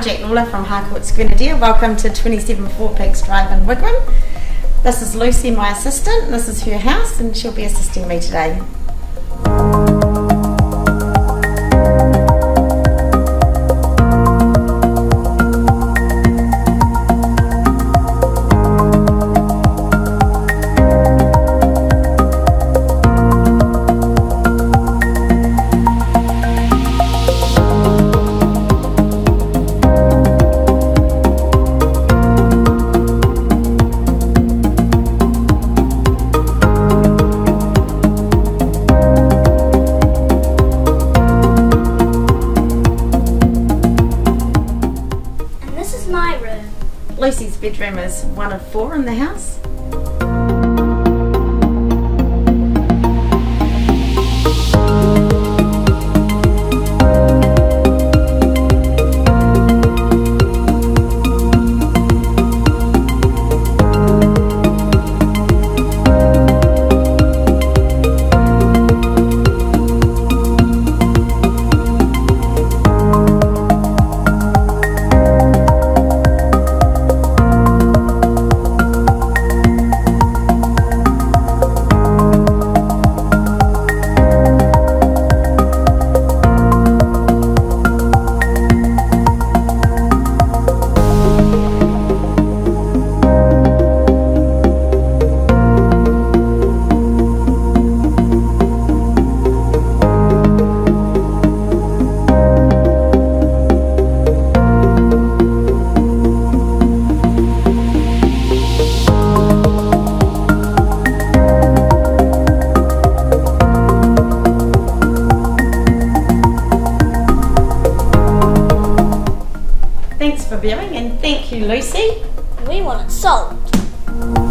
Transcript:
Taylor from Harcourts Grenadier. Welcome to 27 Four Peaks Drive in Wigram. This is Lucy, my assistant. This is her house, and she'll be assisting me today. Lucy's bedroom is one of four in the house. And thank you, Lucy. We want it sold.